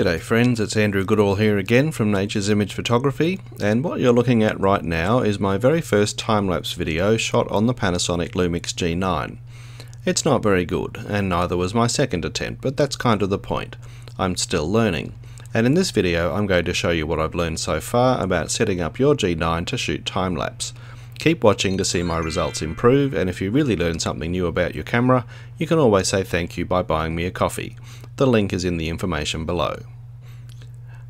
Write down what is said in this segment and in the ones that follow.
G'day friends, it's Andrew Goodall here again from Nature's Image Photography and what you're looking at right now is my very first time-lapse video shot on the Panasonic Lumix G9. It's not very good and neither was my second attempt but that's kind of the point. I'm still learning and in this video I'm going to show you what I've learned so far about setting up your G9 to shoot time-lapse. Keep watching to see my results improve and if you really learn something new about your camera you can always say thank you by buying me a coffee. The link is in the information below.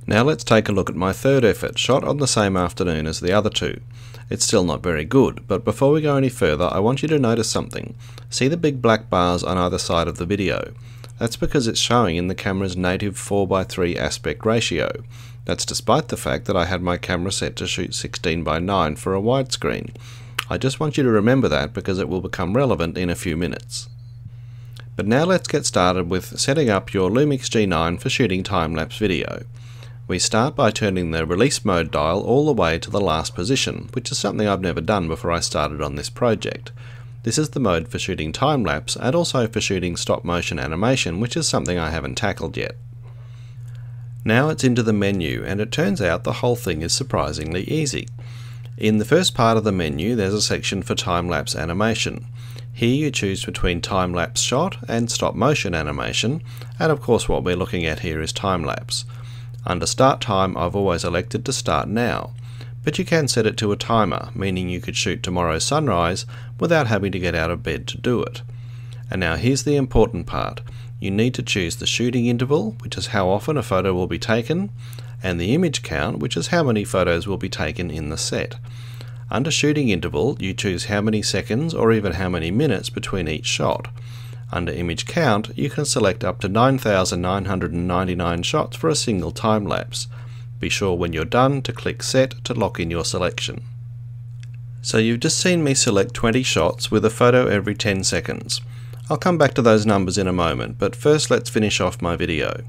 Now let's take a look at my third effort, shot on the same afternoon as the other two. It's still not very good, but before we go any further I want you to notice something. See the big black bars on either side of the video? That's because it's showing in the camera's native 4x3 aspect ratio. That's despite the fact that I had my camera set to shoot 16 by 9 for a widescreen. I just want you to remember that because it will become relevant in a few minutes. But now let's get started with setting up your Lumix G9 for shooting time-lapse video. We start by turning the release mode dial all the way to the last position, which is something I've never done before I started on this project. This is the mode for shooting time-lapse and also for shooting stop-motion animation, which is something I haven't tackled yet. Now it's into the menu and it turns out the whole thing is surprisingly easy. In the first part of the menu there's a section for time-lapse animation. Here you choose between time-lapse shot and stop-motion animation, and of course what we're looking at here is time-lapse. Under start time I've always elected to start now, but you can set it to a timer, meaning you could shoot tomorrow's sunrise without having to get out of bed to do it. And now here's the important part. You need to choose the shooting interval, which is how often a photo will be taken, and the image count, which is how many photos will be taken in the set. Under shooting interval, you choose how many seconds or even how many minutes between each shot. Under image count, you can select up to 9,999 shots for a single time lapse. Be sure when you're done to click set to lock in your selection. So you've just seen me select 20 shots with a photo every 10 seconds. I'll come back to those numbers in a moment, but first let's finish off my video.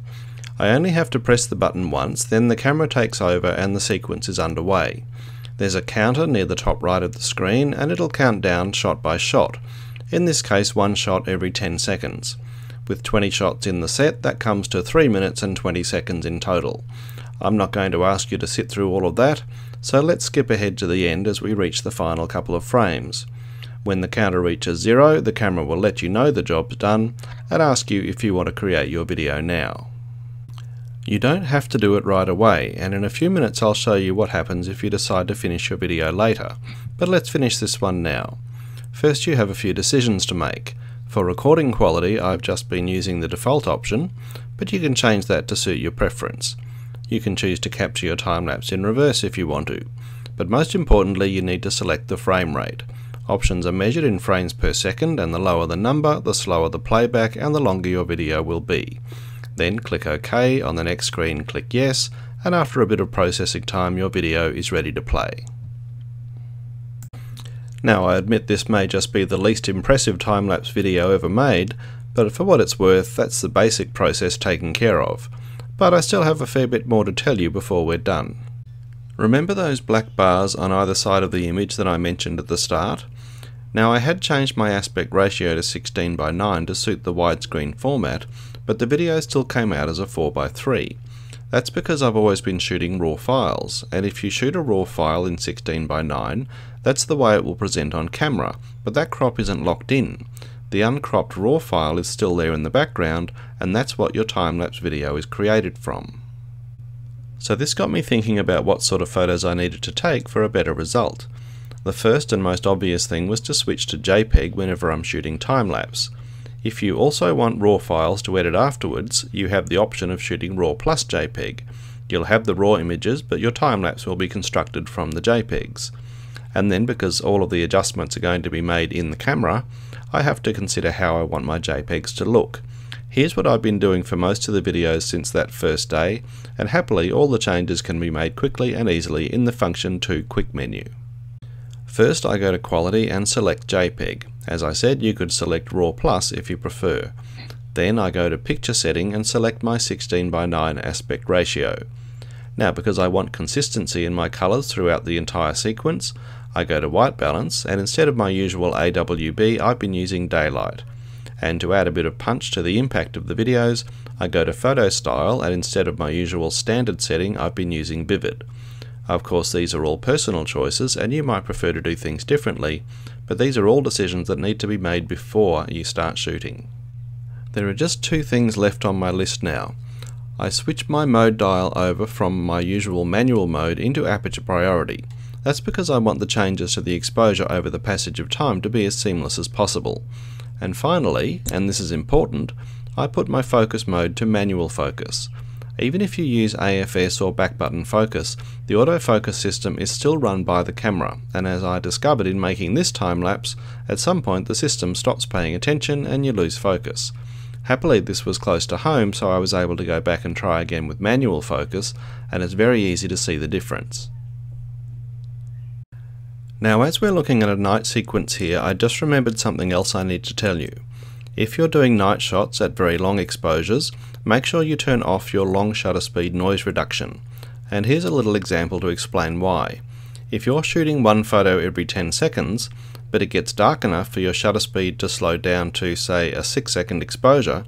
I only have to press the button once, then the camera takes over and the sequence is underway. There's a counter near the top right of the screen and it'll count down shot by shot, in this case one shot every 10 seconds. With 20 shots in the set that comes to 3 minutes and 20 seconds in total. I'm not going to ask you to sit through all of that, so let's skip ahead to the end as we reach the final couple of frames. When the counter reaches zero, the camera will let you know the job's done and ask you if you want to create your video now. You don't have to do it right away, and in a few minutes I'll show you what happens if you decide to finish your video later, but let's finish this one now. First you have a few decisions to make. For recording quality I've just been using the default option, but you can change that to suit your preference. You can choose to capture your time-lapse in reverse if you want to, but most importantly you need to select the frame rate. Options are measured in frames per second and the lower the number, the slower the playback and the longer your video will be. Then click OK, on the next screen click Yes, and after a bit of processing time your video is ready to play. Now I admit this may just be the least impressive time-lapse video ever made, but for what it's worth that's the basic process taken care of. But I still have a fair bit more to tell you before we're done. Remember those black bars on either side of the image that I mentioned at the start? Now I had changed my aspect ratio to 16 by 9 to suit the widescreen format, but the video still came out as a 4x3. That's because I've always been shooting RAW files, and if you shoot a RAW file in 16 by 9, that's the way it will present on camera, but that crop isn't locked in. The uncropped RAW file is still there in the background, and that's what your time-lapse video is created from. So this got me thinking about what sort of photos I needed to take for a better result. The first and most obvious thing was to switch to JPEG whenever I'm shooting time-lapse. If you also want RAW files to edit afterwards, you have the option of shooting RAW plus JPEG. You'll have the RAW images, but your time-lapse will be constructed from the JPEGs. And then because all of the adjustments are going to be made in the camera, I have to consider how I want my JPEGs to look. Here's what I've been doing for most of the videos since that first day, and happily all the changes can be made quickly and easily in the Function 2 Quick menu. First I go to Quality and select JPEG. As I said, you could select RAW Plus if you prefer. Then I go to Picture Setting and select my 16 by 9 aspect ratio. Now because I want consistency in my colours throughout the entire sequence, I go to White Balance and instead of my usual AWB I've been using Daylight. And to add a bit of punch to the impact of the videos, I go to photo style and instead of my usual standard setting I've been using vivid. Of course these are all personal choices and you might prefer to do things differently, but these are all decisions that need to be made before you start shooting. There are just two things left on my list now. I switch my mode dial over from my usual manual mode into aperture priority. That's because I want the changes to the exposure over the passage of time to be as seamless as possible. And finally, and this is important, I put my focus mode to manual focus. Even if you use AFS or back button focus, the autofocus system is still run by the camera, and as I discovered in making this time lapse, at some point the system stops paying attention and you lose focus. Happily this was close to home so I was able to go back and try again with manual focus, and it's very easy to see the difference. Now as we're looking at a night sequence here, I just remembered something else I need to tell you. If you're doing night shots at very long exposures, make sure you turn off your long shutter speed noise reduction. And here's a little example to explain why. If you're shooting one photo every 10 seconds, but it gets dark enough for your shutter speed to slow down to say a 6 second exposure,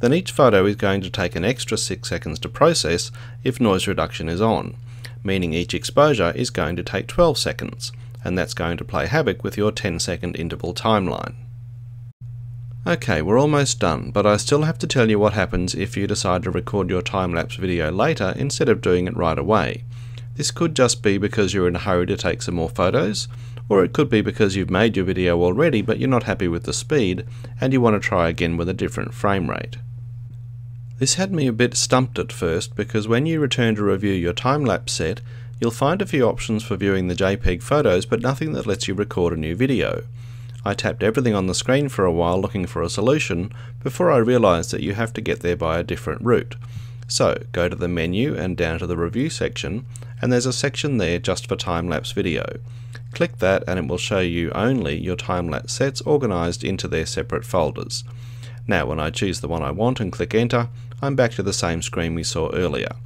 then each photo is going to take an extra 6 seconds to process if noise reduction is on, meaning each exposure is going to take 12 seconds and that's going to play havoc with your 10 second interval timeline. Okay, we're almost done, but I still have to tell you what happens if you decide to record your time-lapse video later instead of doing it right away. This could just be because you're in a hurry to take some more photos, or it could be because you've made your video already but you're not happy with the speed and you want to try again with a different frame rate. This had me a bit stumped at first because when you return to review your time-lapse set, You'll find a few options for viewing the JPEG photos, but nothing that lets you record a new video. I tapped everything on the screen for a while looking for a solution before I realised that you have to get there by a different route. So, go to the menu and down to the review section, and there's a section there just for time-lapse video. Click that and it will show you only your time-lapse sets organised into their separate folders. Now when I choose the one I want and click enter, I'm back to the same screen we saw earlier.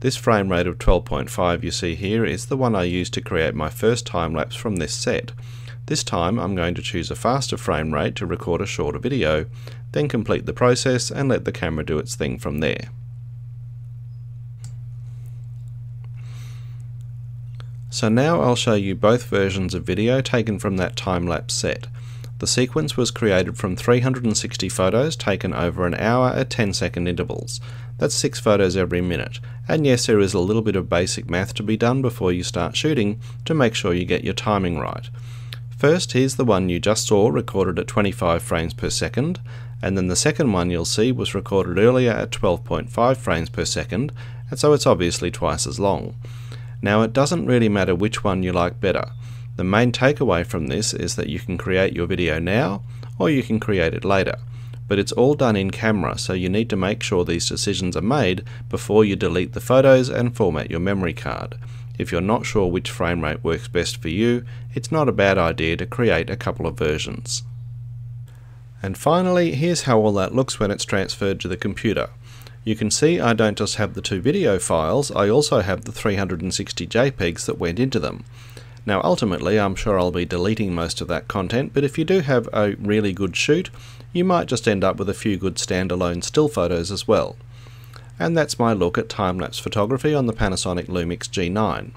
This frame rate of 12.5 you see here is the one I used to create my first time lapse from this set. This time I'm going to choose a faster frame rate to record a shorter video, then complete the process and let the camera do its thing from there. So now I'll show you both versions of video taken from that time-lapse set. The sequence was created from 360 photos taken over an hour at 10 second intervals. That's 6 photos every minute. And yes, there is a little bit of basic math to be done before you start shooting to make sure you get your timing right. First, here's the one you just saw recorded at 25 frames per second, and then the second one you'll see was recorded earlier at 12.5 frames per second, and so it's obviously twice as long. Now it doesn't really matter which one you like better. The main takeaway from this is that you can create your video now or you can create it later. But it's all done in camera so you need to make sure these decisions are made before you delete the photos and format your memory card. If you're not sure which frame rate works best for you, it's not a bad idea to create a couple of versions. And finally, here's how all that looks when it's transferred to the computer. You can see I don't just have the two video files, I also have the 360 JPEGs that went into them. Now ultimately I'm sure I'll be deleting most of that content, but if you do have a really good shoot, you might just end up with a few good standalone still photos as well. And that's my look at time-lapse photography on the Panasonic Lumix G9.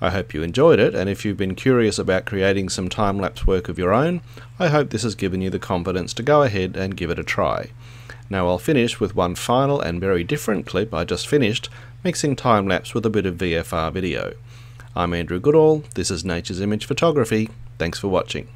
I hope you enjoyed it, and if you've been curious about creating some time-lapse work of your own, I hope this has given you the confidence to go ahead and give it a try. Now I'll finish with one final and very different clip I just finished, mixing time-lapse with a bit of VFR video. I'm Andrew Goodall, this is Nature's Image Photography, thanks for watching.